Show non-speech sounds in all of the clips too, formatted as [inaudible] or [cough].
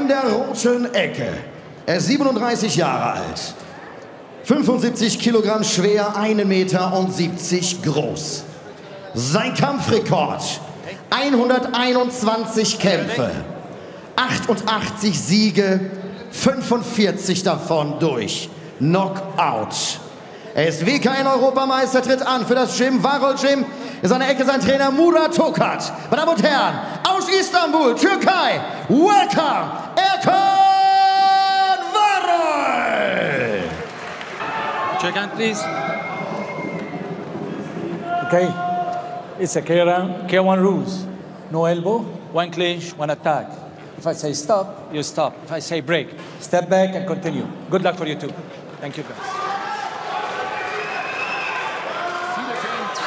in der roten Ecke. Er ist 37 Jahre alt. 75 Kilogramm schwer, 1 Meter und 70 groß. Sein Kampfrekord 121 Kämpfe, 88 Siege, 45 davon durch Knockout. Er ist WKN-Europameister, tritt an für das Gym Varol Gym. In seiner Ecke sein Trainer Murat Tokat. Meine Damen und Herren, aus Istanbul, Türkei, welcome, Erkan Varol! Check hand, please. Okay. It's a K1, K1 rules. No elbow. One clinch, one attack. If I say stop, You stop. If I say break, step back and continue. good luck for you too. Thank you, guys. Viele Fans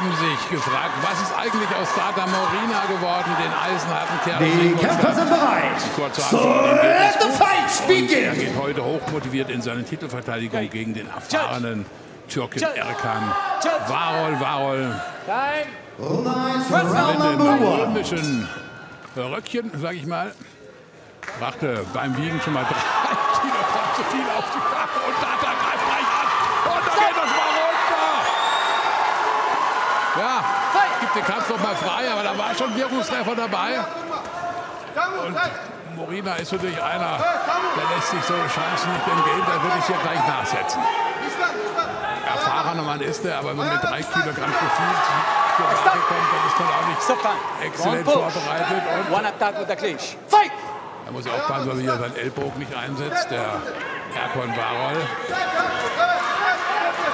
haben sich gefragt, was ist eigentlich aus Tata Morina geworden, den eisenharten Kerl. Die Kämpfer sind bereit. Kurze So, let the fight Und Er begin! geht heute hochmotiviert in seine Titelverteidigung gegen den erfahrenen Türken Erkan Varol. Varol Runde 1 für mit Round dem Number 1. olympischen Röckchen, sag ich mal, brachte beim Wiegen schon mal drei [laughs] Kilogramm zu viel auf die Karte und Tata greift gleich an. Und da geht das mal runter. Ja, gibt den Kampf noch mal frei, aber da war schon Wirkungstreffer dabei. Und Morina ist natürlich einer, der lässt sich so Chancen nicht entgehen, da würde ich hier gleich nachsetzen. Erfahrener Mann ist er, aber wenn man mit drei Kilogramm viel zur Rate kommt, dann ist man auch nicht Stop time. exzellent vorbereitet. Und One attack with the clinch. Fight! da muss er aufpassen, dass er hier seinen Ellbogen nicht einsetzt. Der Erkon Varol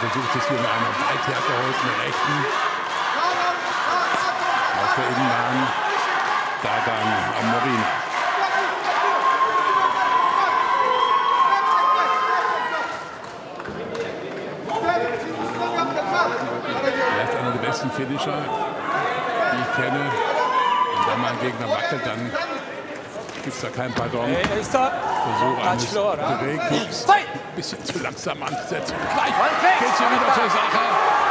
versucht es hier mit einer weit hergeholten rechten. Auf der Innenbahn. Da dann am Morina. Er ist einer der besten Finisher, die ich kenne. Und wenn mein Gegner wackelt, dann gibt es da kein Pardon. Hey, hey, stop. Versuch eines? Drehkicks. Fight! Bisschen zu langsam angesetzt. Und gleich geht's hier wieder zur. Sache.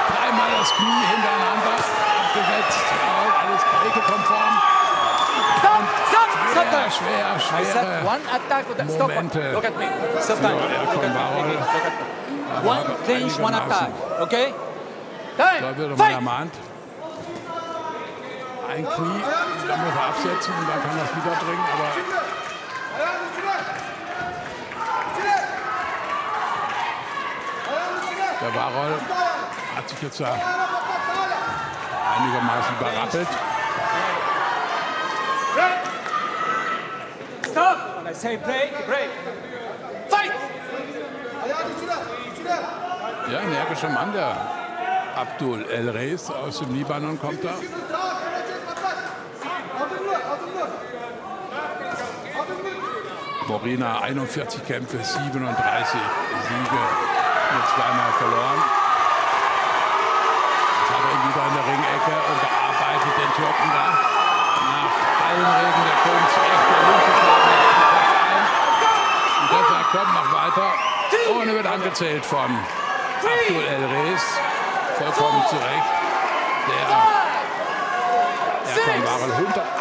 Dreimal das Knie hintereinander abgesetzt. Alles regelkonform. Stop! Stop! Stop Schwer, schwer, I said schwere one attack with the stop. Look at me. Stop time. Look at me. One clinch, one attack. Okay? Da Time. wird er mal Fight! ermahnt. Ein Knie, dann muss er absetzen und dann kann er es wieder bringen. Aber der Warol hat sich jetzt da einigermaßen berappelt. Stop! When I say break, break. Fight! Ja, energischer Mann, der Abdul El Reis aus dem Libanon kommt da. Morina 41 Kämpfe, 37 Siege, nur zweimal verloren. Der Ringecke und bearbeitet den Türken da. Nach allen Regeln der Kunst echt der. Und der sagt, komm, mach weiter. Und er wird angezählt von Abdul El Reis. Vollkommen zurecht. Der Erkan Warel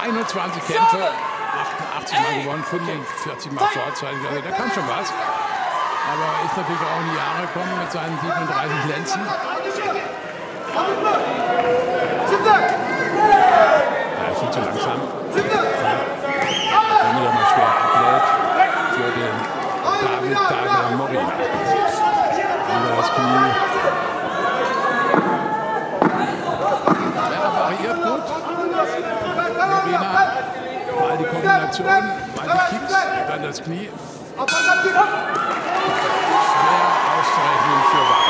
121 Kämpfe, 88 Mal gewonnen, 45 Mal vorzeitig. Also der kann schon was. Aber ist natürlich auch in die Jahre gekommen mit seinen 37 Lenzen. Ist viel zu langsam. Wenn er mal schwer ablädt für den David Dager Morina. Über das Knie. Ja, variiert gut. Morina, mal die Kombination, mal die Kicks, dann das Knie. Schwer auszurechnen für Wagen.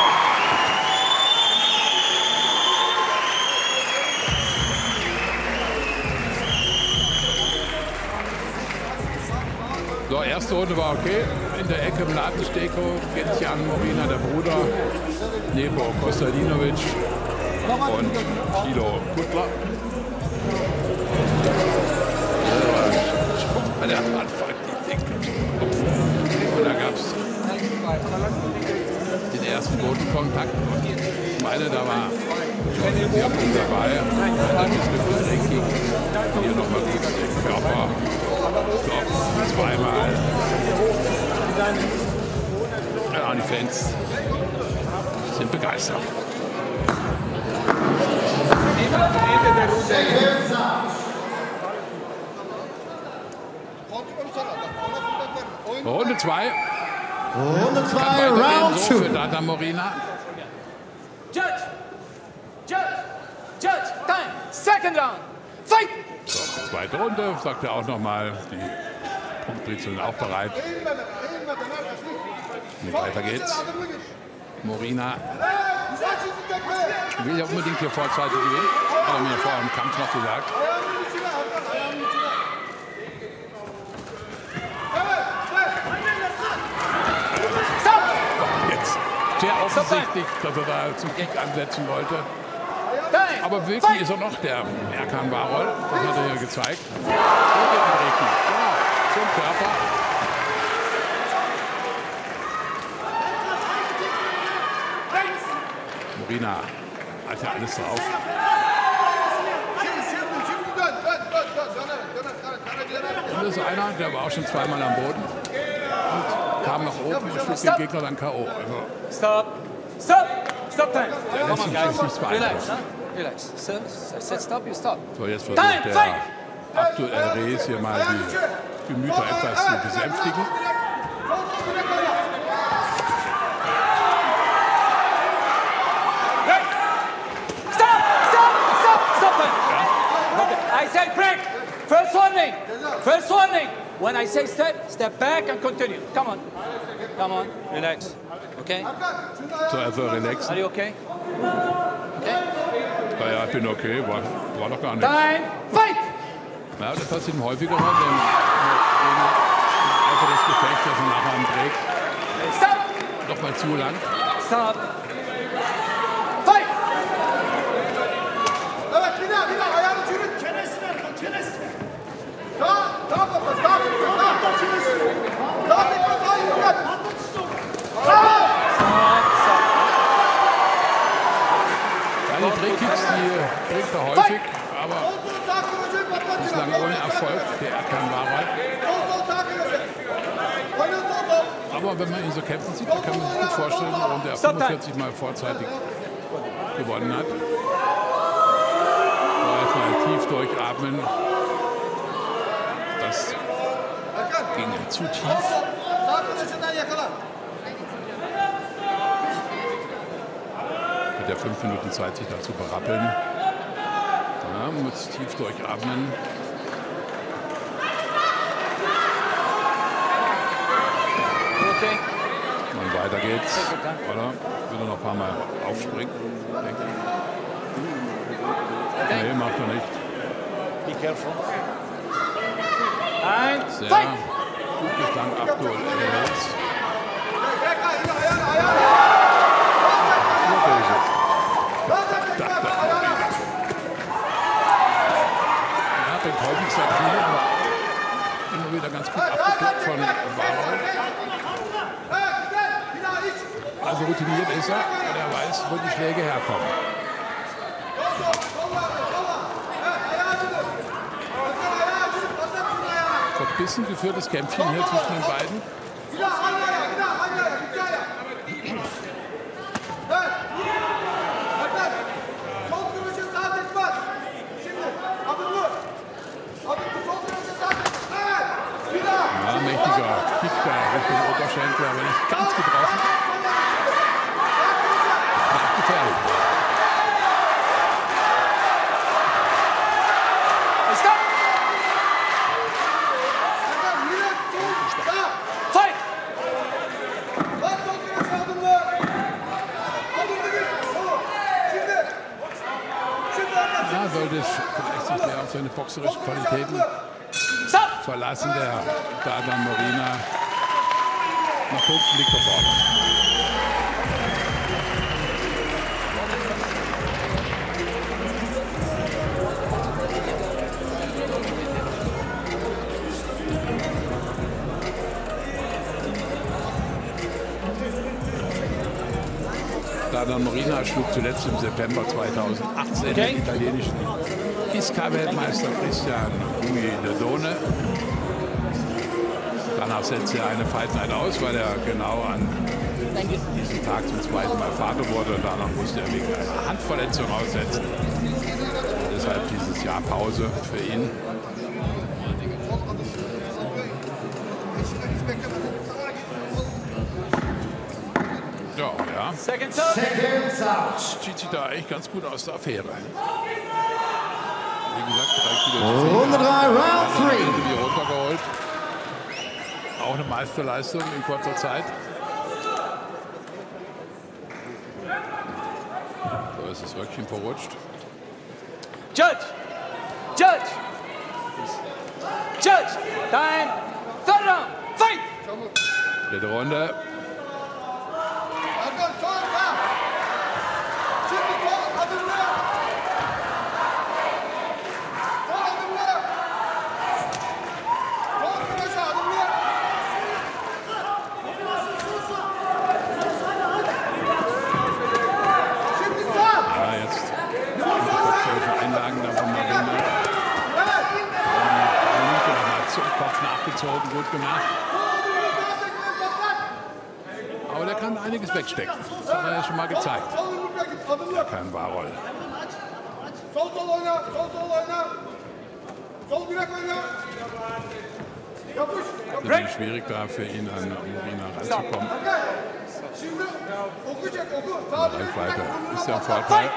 Erste Runde war okay. In der Ecke Mladisteko, Gentian Morina, der Bruder, Nebo Kostadinovic und Kutler. Schon bei der Anfang die linke Und da gab es den ersten guten Kontakt. Ich meine, da war Wirkung dabei. Ein bisschen Drehkick. Hier nochmal gut den Körper. Glaube, zweimal. Ja, die Fans sind begeistert. Runde 2. Runde 2, Weitergehen Round so für 2. Dada Morina. Judge! Judge! Judge! Time! Second round! Fight! So, zweite Runde, sagt er auch nochmal. Die Punktblitze sind auch bereit. Und weiter geht's. Morina will ja unbedingt hier vorzeitig gewinnen. Hat er mir vorher im Kampf noch gesagt. Jetzt sehr offensichtlich, dass er da zum Kick ansetzen wollte. Aber wirklich Fight! ist er noch der Erkan Barol. Das hat er hier gezeigt. Und den Drehknick. Genau, zum Körper. Morina hat ja alles drauf. Und das ist einer, der war auch schon zweimal am Boden und kam nach oben und schlug den Gegner dann K.O. Also Stop! Stop! Stop time! sich jetzt nichts Relax, beeinflussen. Relax. Sir, I said stop, you stop. So, jetzt Time, versucht fight! der aktuelle Rees hier mal die Gemüter etwas zu besänftigen. Stop! Stop! Stop! Stop. I say break! First warning! First warning! When I say step, step back and continue. Come on. Come on. Relax. Okay? So, also relaxen. Are you okay? Ja, ja, ich bin okay, war, war doch gar nicht. Time! Fight! Ja, das passiert häufiger mal, wenn einfach das Gefecht, das er nachher am trägt, Stop! doch mal zu lang. Stop! Fight! Evet Ja, die bringt er häufig, aber bislang ohne Erfolg. Der Erkan sol. Aber wenn man ihn so kämpfen sieht, dann kann man sich gut vorstellen, warum der Stop time. 45 Mal vorzeitig gewonnen hat. Erstmal tief durchatmen. Das ging zu tief. Mit der 5 Minuten Zeit sich dazu berappeln. Ja, muss tief durchatmen. Okay? Und weiter geht's. Oder? Will er noch ein paar Mal aufspringen, ich. Nee, macht er nicht. Be careful. Time! Sehr gut bislang Abdul Elez. Bekle yine ayağını ayağını. Er hat den häufig sehr viel, aber immer wieder ganz gut abgedrückt von Bauer. Also routiniert ist er und er weiß, wo die Schläge herkommen. Verbissen geführtes Kämpfchen hier zwischen den beiden. Kick da Richtung Oberschenkel, aber nicht ganz getroffen. Macht gefährlich. Ja, sollte es vielleicht sich mehr auf seine boxerischen Qualitäten! Verlassen, der Dadan Morina. Nach Punkten liegt er vorne. Dadan Morina schlug zuletzt im September 2018 Okay. den italienischen FISCA-Weltmeister Christian Louis Ledone. danach setzte er eine Fight Night aus, weil er genau an diesem Tag zum zweiten Mal Vater wurde. Danach musste er wegen einer Handverletzung aussetzen. Deshalb dieses Jahr Pause für ihn. Ja, ja. Second out. Seconds out. Zieht sich da echt ganz gut aus der Affäre. Wie gesagt. Runde 3, Round 3. irgendwie runtergeholt. Auch eine Meisterleistung in kurzer Zeit. So ist das Röckchen verrutscht. Judge. Judge. Judge. Time. Third round. Fight. Dritte Runde. Nachgezogen, gut gemacht. Aber der kann einiges wegstecken. Das hat er ja schon mal gezeigt. Kein. Yapış. Natürlich schwierig da für ihn an Marina ranzukommen. Bırak, ist ja bırak. Vorteil.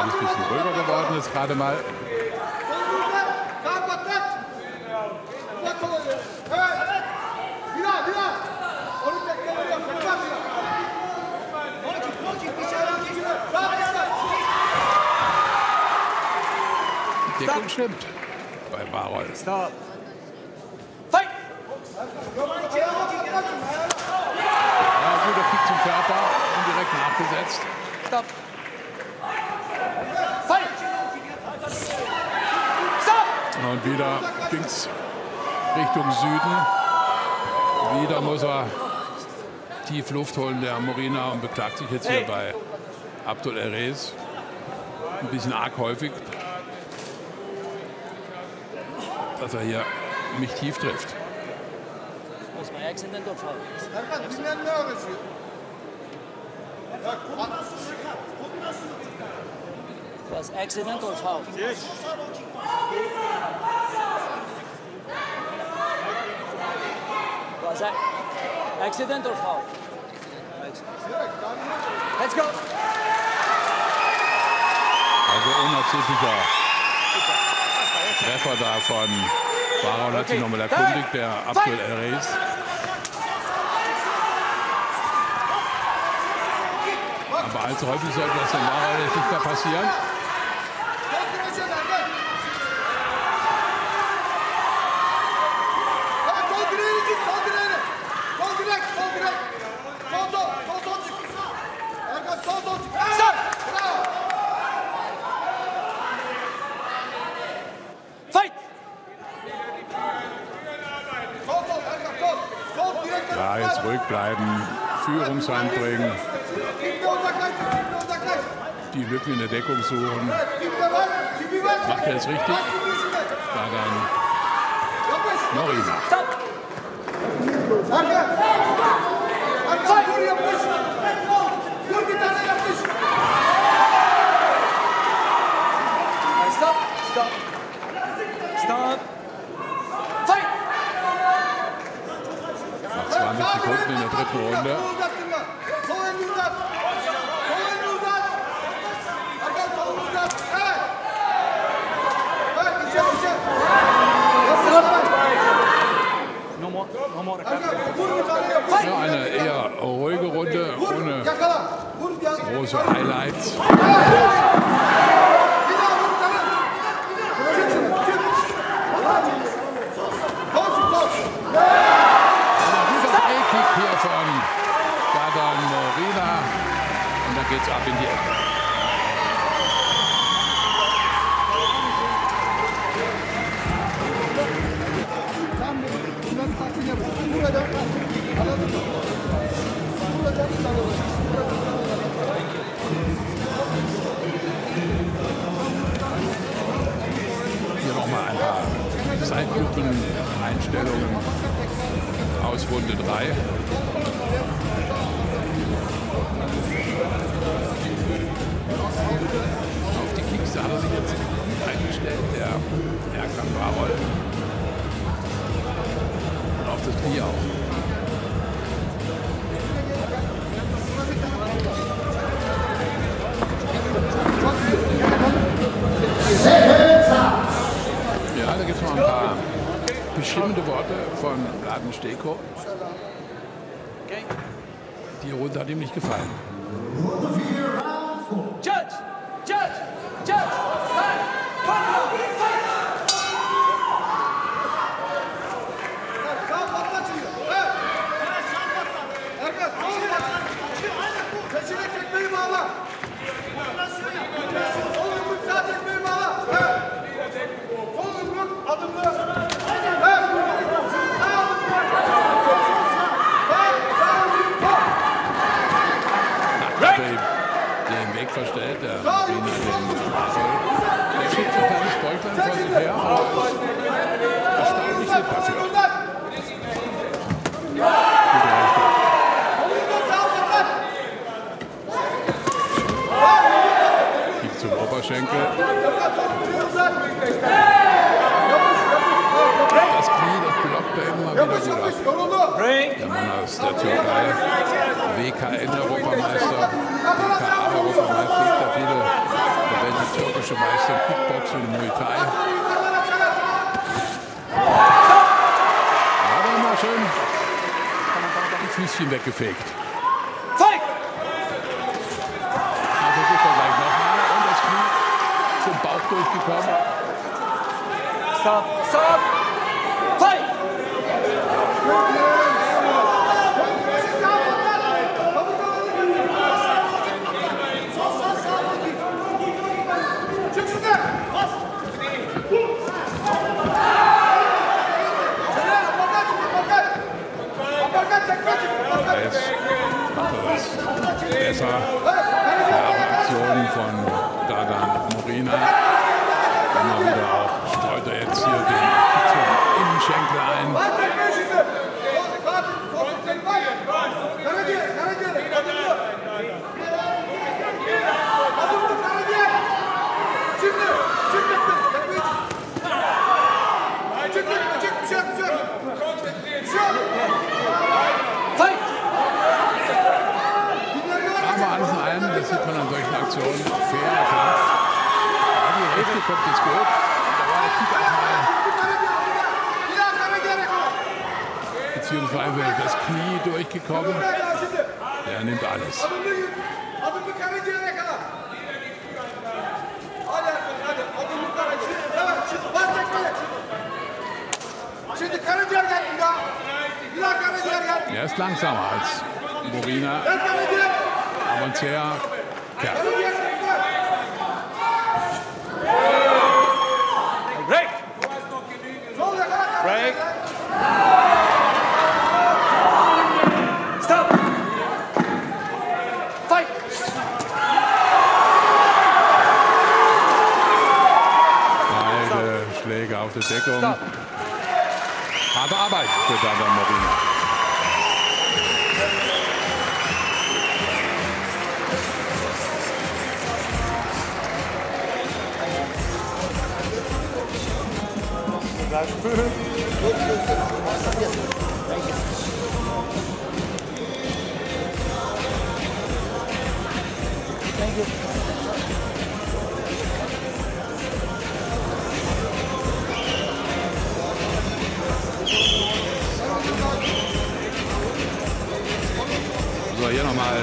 Alles ein bisschen ruhiger geworden jetzt gerade mal. Deckung stimmt bei Warol. Stop. Fight. Ja, guter Kick zum Körper und direkt nachgesetzt. Stop. Fight. Stop. Und wieder ging es Richtung Süden. Wieder muss er tief Luft holen, der Morina, und beklagt sich jetzt hier bei Abdul Erez. Ein bisschen arg häufig, dass er hier mich tief trifft. was my accident or foul? Öğretiyor. Was accident or foul? Let's go. Also unabsichtlicher Treffer da von Baron hat sich nochmal erkundigt, der Abdul Erez. Aber allzu häufig sollte das dem Baron nicht mehr passieren. Direkten Ja, jetzt ruhig bleiben, Führung uzaklaş. die Lücken in der Deckung suchen. Macht er jetzt richtig? Da dann Yapış. Und dann geht's ab in die Ecke. Bunları hier nochmal ein paar Seitgruppen, Einstellungen aus Runde 3. Auf die Kicks hat er sich jetzt eingestellt, der Erkan Barol. Und auf das Bier auch. Laden Steko. Die Runde hat ihm nicht gefallen. Uzat. Das Knie, das blockt er immer wieder gut! Der Mann aus der Türkei, WKN-Europameister, WKA-Europameister, gibt ja viele Verbände türkische Meister im Kickboxen und Muay Thai. Hat er immer schön. Die Füßchen weggefegt. Fight! Da versucht er gleich nochmal und das Knie zum Bauch durchgekommen. Stop! Stop! Fight! Er besser. Aktionen von Dadan Morina. Immer wieder auch streut er jetzt hier den Innenschenkel ein. Aber alles in allem, das sieht man an solchen Aktionen, fairer Kampf. Ja, die Rechte kommt jetzt gut. Beziehungsweise das Knie durchgekommen. Der nimmt alles. Adımlı yürü. Adımlı karaciğere kadar. Hadi Break! Stop! Fight! Beide Schläge auf der Deckung. Stop! Harte Arbeit für So, hier nochmal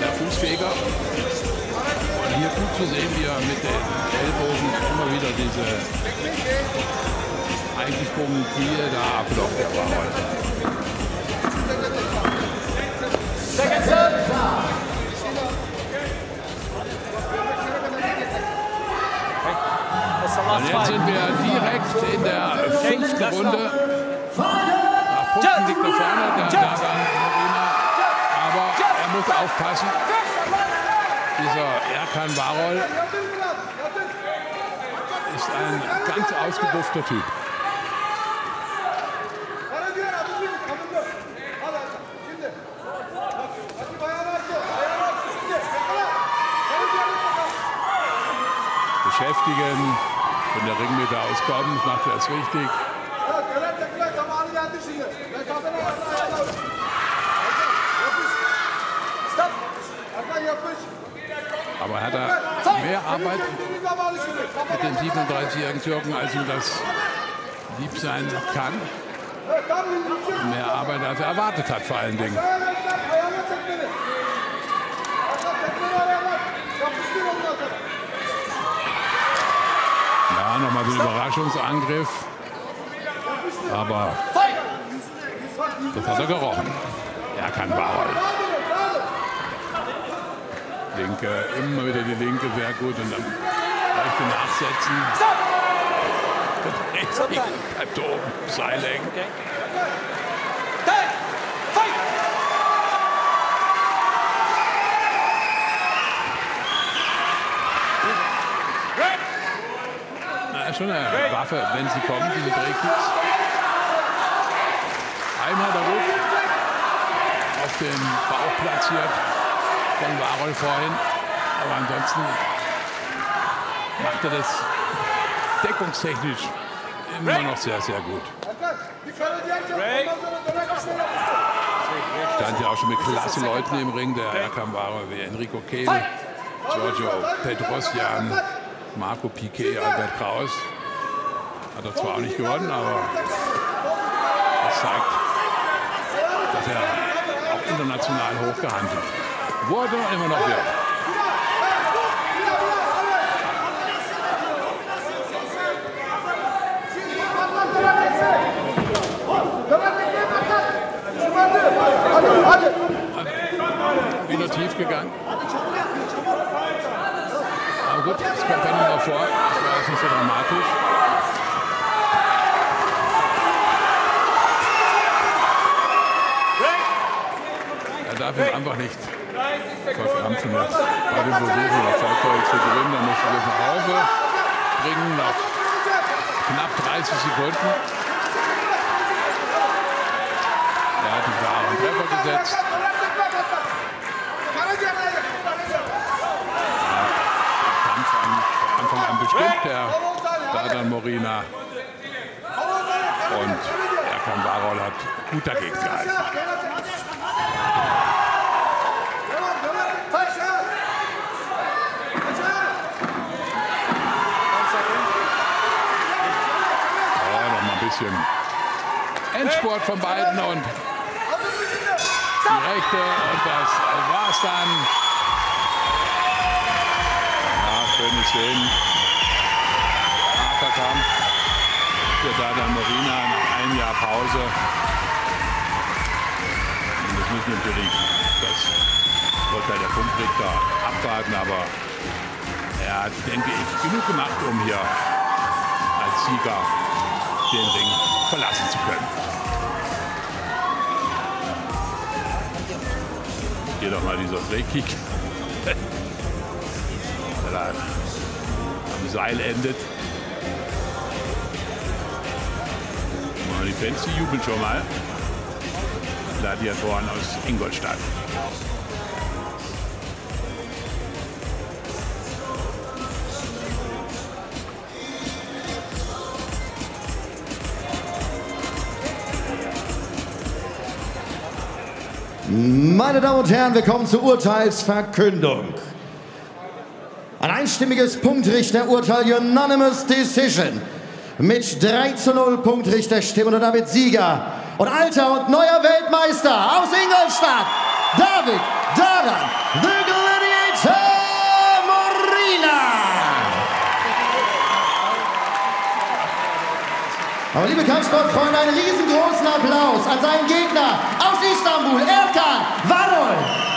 der Fußfeger. Und hier gut zu sehen, wie er mit den Ellbogen immer wieder diese eingespungenen Knie da ablockt, der! That's the Und jetzt sind wir direkt in der fünften Runde. Nach Punkten liegt er vorne, der. Aber er muss aufpassen. Dieser Erkan. Yatır. ist ein ganz ausgebuffter Typ. Beschäftigen, wenn der Ringmeter auskommt, macht er es richtig. Aber hat er mehr Arbeit mit dem 37-jährigen Türken, als ihm das lieb sein kann. Mehr Arbeit, als er erwartet hat, vor allen Dingen. Ja, nochmal so ein Überraschungsangriff. Aber das hat er gerochen. Er kann Barol. Linke, immer wieder die linke, sehr gut. Und dann rechte nachsetzen. Stop. Bleibt oben, Seil eng. Okay. Na, schon eine Waffe, wenn sie kommen, diese Drehkicks. Einmal der Ruck auf den Bauch platziert von Warol vorhin. Aber ansonsten macht er das deckungstechnisch immer noch sehr, sehr gut. Stand ja auch schon mit klasse Leuten im Ring, der Erkan Warol wie Enrico Kehl. Giorgio Petrosjan, Marco Piquet, Albert Kraus. Hat er zwar auch nicht gewonnen, aber das zeigt, dass er auch international hoch gehandelt wurde und immer noch hadi. Wieder tief gegangen. Aber gut, das kommt dann immer vor. Das war jetzt nicht so dramatisch. Er darf ihn einfach nicht verkrampfen. Bei dem Versuch, erfolgreich zu gewinnen, dann muss das nach Hause bringen, nach knapp 30 Sekunden. Er hat einen klaren Treffer gesetzt. Anfang an bestimmt, der Dardan Morina. Und Erkan Barol hat gut dagegen gehalten. Ja, noch mal ein bisschen Endspurt von beiden und die rechte und das war's dann. Ja, schönes Sehen. Harter Kampf für Dada Morina nach einem Jahr Pause. Und das müssen natürlich das Urteil der Punktrichter abwarten, aber er hat, denke ich, genug gemacht, um hier als Sieger den Ring verlassen zu können. Hier doch mal dieser Drehkick. [laughs] Am Seil endet. Die Fans, jubeln schon mal. Gladiatoren aus Ingolstadt. Meine Damen und Herren, wir kommen zur Urteilsverkündung. Ein einstimmiges Punktrichterurteil, Unanimous Decision. Mit 3 zu 0 Punktrichterstimmen und damit Sieger und alter und neuer Weltmeister aus Ingolstadt, David Dadan, the liebe Kampfsportfreunde, einen riesengroßen Applaus an seinen Gegner aus Istanbul, Erkan Varol.